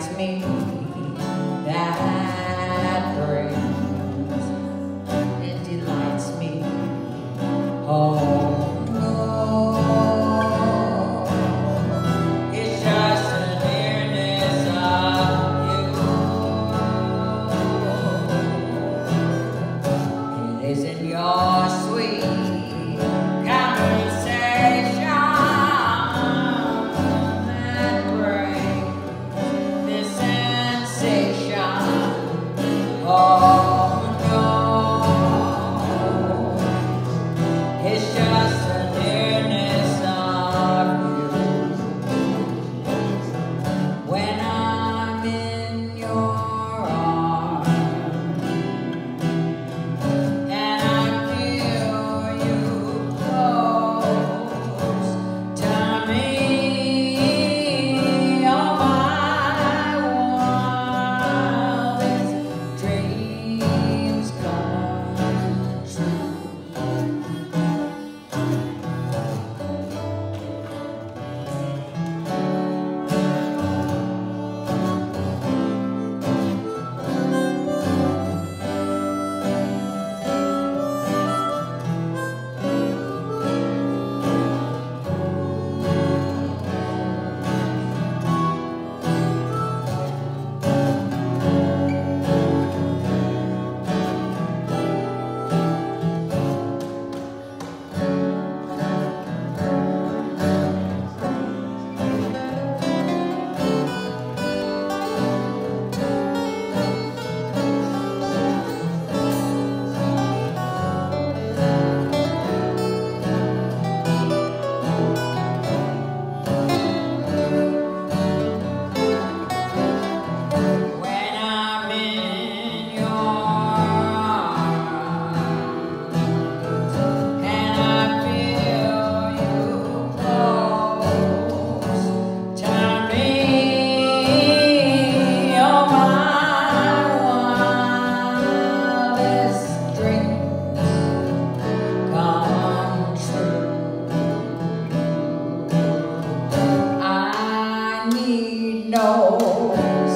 grant me that brings and delights me. Oh. Isn't your sweet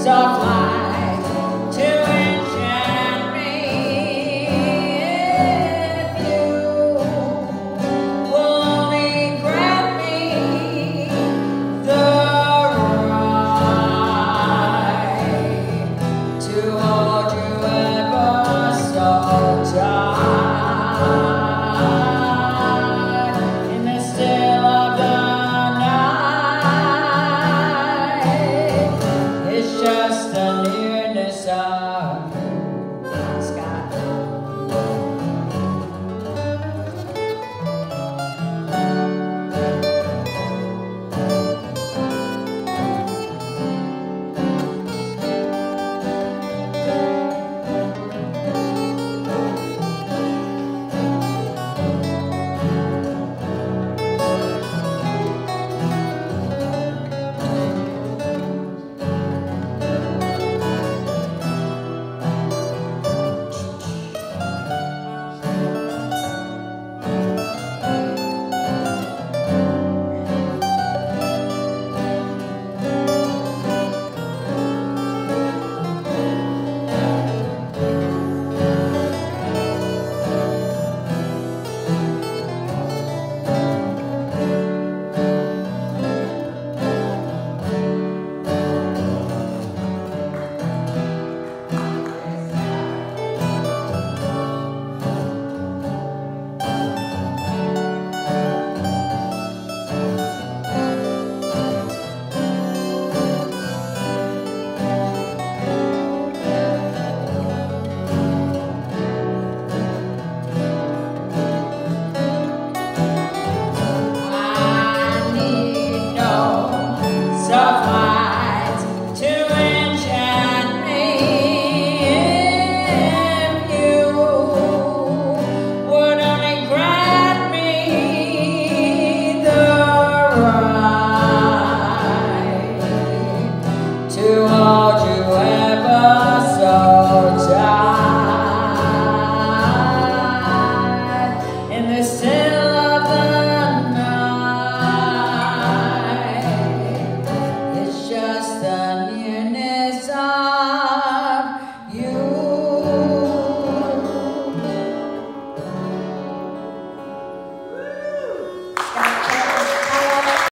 soft